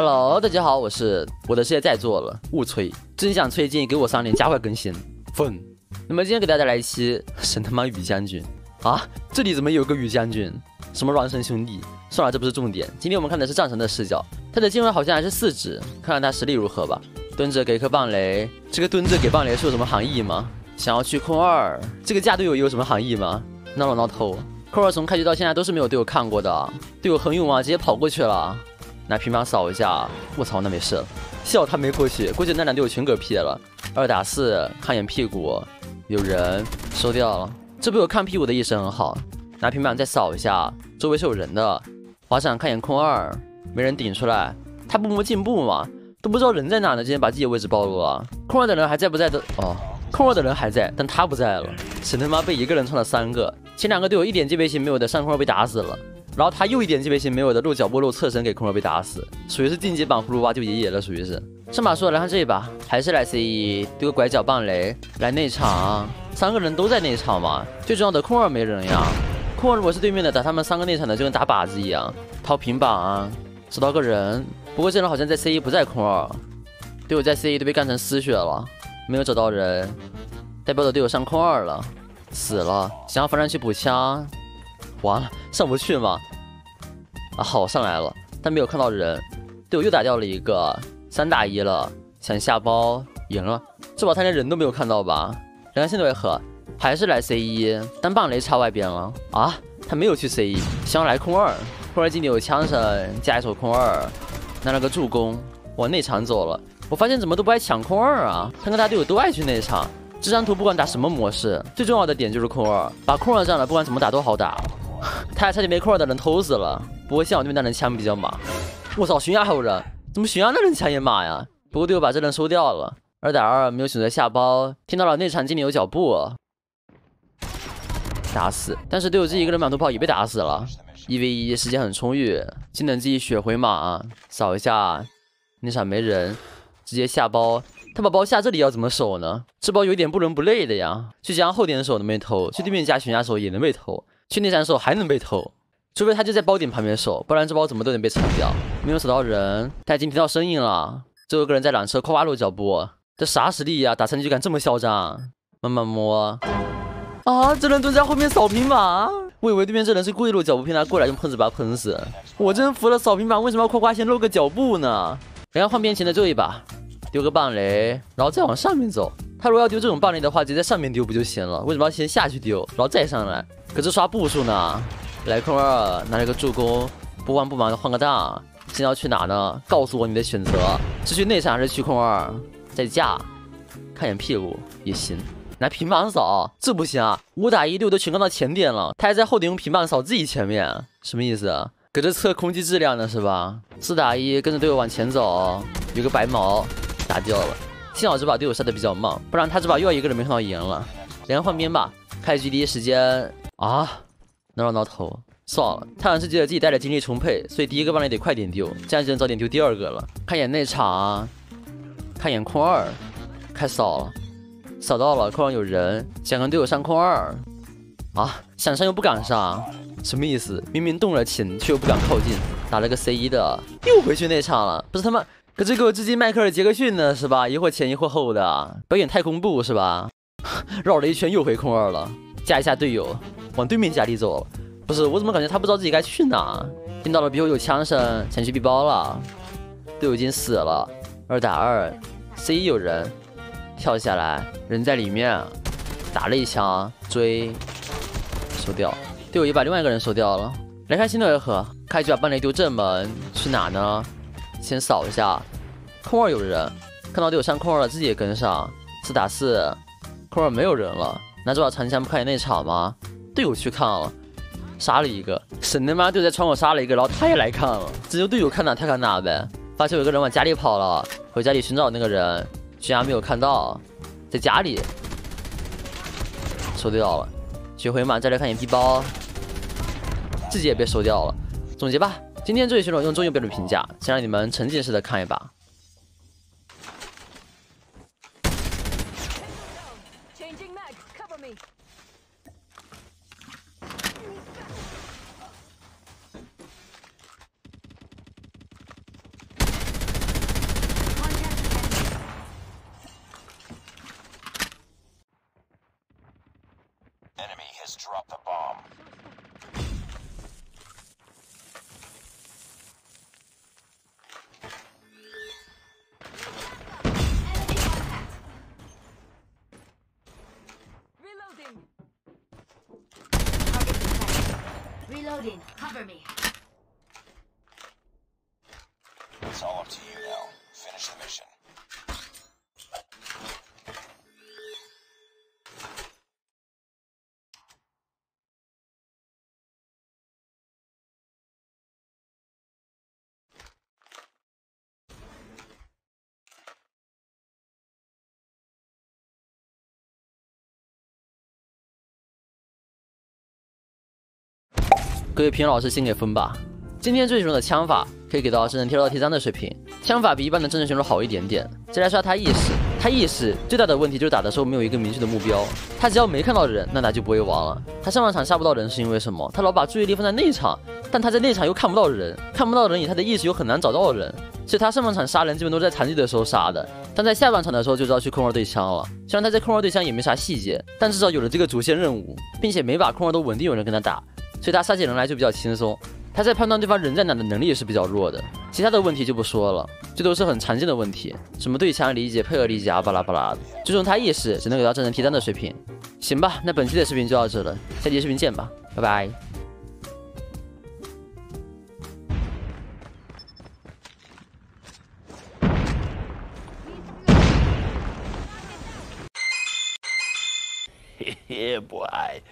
Hello，大家好，我是我的世界在做了，勿催，真想催进，给我三连，加快更新，粉。那么今天给大家来一期神他妈雨将军啊，这里怎么有个雨将军？什么孪生兄弟？算了，这不是重点。今天我们看的是战神的视角，他的经文好像还是四指，看看他实力如何吧。蹲着给颗棒雷，这个蹲着给棒雷是有什么含义吗？想要去控二，这个架队友有什么含义吗？闹了闹头，控二从开局到现在都是没有队友看过的，队友很勇啊，直接跑过去了，拿平板扫一下，我操，那没事了。幸好他没过去，估计那两队友全嗝屁了。二打四，看一眼屁股，有人收掉了。这队友看屁股的意识很好，拿平板再扫一下，周围是有人的。滑闪看一眼空二，没人顶出来，他不摸进步吗？都不知道人在哪呢，直接把自己的位置暴露了。空二的人还在不在的？哦，空二的人还在，但他不在了。神他妈被一个人创了三个，前两个队友一点戒备心没有的上空二被打死了，然后他又一点戒备心没有的露脚步露侧身给空二被打死，属于是晋级版葫芦娃救爷爷了，属于是。上把说来看这一把，还是来 C 一丢个拐角棒雷来内场，三个人都在内场嘛。最重要的空二没人呀，空二如果是对面的打他们三个内场的就跟打靶子一样，掏平板找到个人。不过这人好像在 C 一不在空二，队友在 C 一都被干成丝血了，没有找到人，代表的队友上空二了，死了，想要翻上去补枪，完了上不去吗？啊好上来了，但没有看到人，队友又打掉了一个，三打一了，想下包赢了，这把他连人都没有看到吧？两个现在为何？还是来 C 一，单棒雷插外边了啊？他没有去 C 一，想要来空二，空二今天有枪声，加一手空二。拿了个助攻，往内场走了。我发现怎么都不爱抢空二啊！看看他队友都爱去内场。这张图不管打什么模式，最重要的点就是空二，把空二占了，不管怎么打都好打。他还差点被空二的人偷死了。不过幸好对面那人枪比较马。我操，悬崖还有人？怎么悬崖的人枪也马呀？不过队友把这人收掉了。二打二没有选择下包，听到了内场经理有脚步，打死。但是队友这一个人满头炮也被打死了。一 v 一时间很充裕，技能自己血回马扫一下，那场没人，直接下包。他把包下这里要怎么守呢？这包有点不伦不类的呀。去加后点守能被偷，去对面加悬崖守也能被偷，去内山守还能被偷。除非他就在包点旁边守，不然这包怎么都能被铲掉。没有扫到人，他已经听到声音了。最后一个人在缆车夸夸露脚步，这啥实力呀？打三局敢这么嚣张？慢慢摸。啊，这人蹲在后面扫平板。我以为对面这人是故意露脚步骗他过来用喷子把他喷死，我真服了扫平板为什么要夸夸先露个脚步呢？然后换边前的最后一把，丢个棒雷，然后再往上面走。他如果要丢这种棒雷的话，直接在上面丢不就行了？为什么要先下去丢，然后再上来？可是刷步数呢？来空二拿了个助攻，不慌不忙的换个大，现在要去哪呢？告诉我你的选择，是去内场还是去空二？再架，看眼屁股也行。拿平板扫，这不行啊！五打一队友都全干到前点了，他还在后点用平板扫自己前面，什么意思？搁这测空气质量呢是吧？四打一，跟着队友往前走，有个白毛打掉了，幸好这把队友杀的比较慢，不然他这把又要一个人没看到赢了。连换边吧，开局第一时间啊，挠了挠头，算了，太阳是觉得自己带的精力充沛，所以第一个棒雷得快点丢，这样就能早点丢第二个了。看一眼内场，看一眼空二，开扫了。扫到了，空上有人，想跟队友上空二，啊，想上又不敢上，什么意思？明明动了情，却又不敢靠近，打了个 C 一的，又回去内场了，不是他妈，可这给我致敬迈克尔杰克逊呢是吧？一会前一会后的，表演太空步是吧？绕了一圈又回空二了，加一下队友，往对面家里走，不是，我怎么感觉他不知道自己该去哪？听到了比我有枪声，前去 B 包了，队友已经死了，二打二，C 有人。跳下来，人在里面，打了一枪，追，收掉，队友也把另外一个人收掉了。来看新的回合，开局把半雷丢正门，去哪呢？先扫一下，空二有人，看到队友上空二了，自己也跟上，四打四，空二没有人了，拿这把长枪不看内场吗？队友去看了，杀了一个，神他妈就在窗口杀了一个，然后他也来看了，只有队友看哪他看哪呗。发现有个人往家里跑了，回家里寻找那个人。悬崖没有看到，在家里收掉了。学回马再来看眼皮包，自己也被收掉了。总结吧，今天这一选手用中游标准评价，先让你们沉浸式的看一把。has dropped the bomb. Reloading. Reloading. Cover me. It's all up to you. 各位评委老师，先给分吧。今天最凶的枪法可以给到真人 T 到 T 三的水平，枪法比一般的真人选手好一点点。再来刷他意识，他意识最大的问题就是打的时候没有一个明确的目标，他只要没看到人，那他就不会亡了。他上半场杀不到人是因为什么？他老把注意力放在内场，但他在内场又看不到人，看不到人以他的意识又很难找到人，所以他上半场杀人基本都是在残疾的时候杀的，但在下半场的时候就知道去空二对枪了。虽然他在空二对枪也没啥细节，但至少有了这个主线任务，并且每把空二都稳定有人跟他打。所以他杀起人来就比较轻松，他在判断对方人在哪的能力也是比较弱的。其他的问题就不说了，这都是很常见的问题，什么对枪理解、配合理解啊，巴拉巴拉的。最重他意识，只能给到真人 T 三的水平。行吧，那本期的视频就到这了，下期视频见吧，拜拜。yeah, boy.